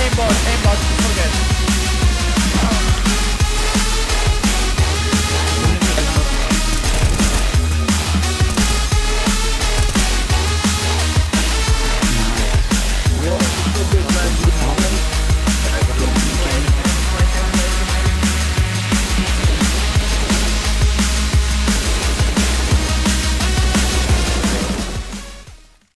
aimbot, aimbot, forget. Good, man.